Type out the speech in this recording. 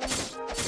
you